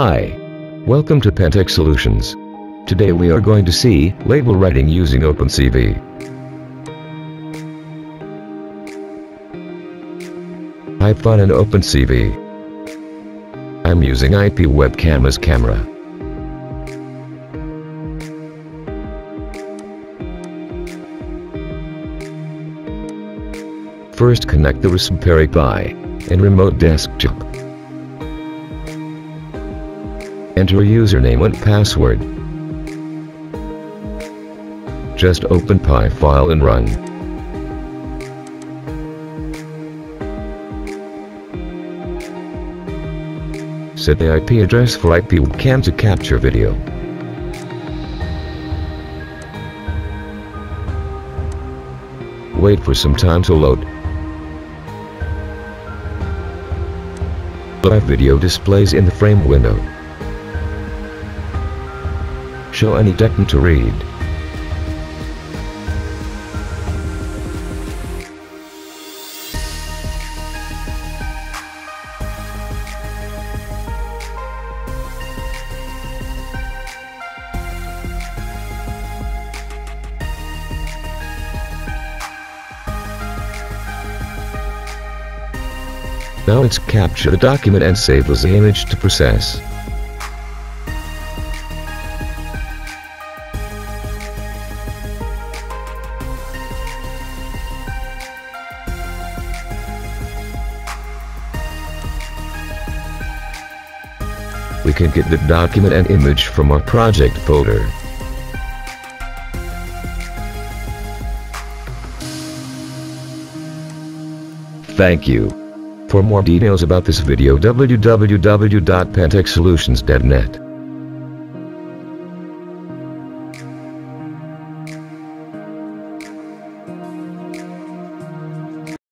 Hi. Welcome to Pantech Solutions. Today we are going to see label writing using OpenCV. Python OpenCV. I'm using IP webcam as camera. First connect the Raspberry Pi and remote desktop. Enter username and password. Just open Pi file and run. Set the IP address for IP webcam to capture video. Wait for some time to load. Live video displays in the frame window. Show any document to read. Now let's capture the document and save as the image to process. We can get the document and image from our project folder. Thank you. For more details about this video www.pantechsolutions.net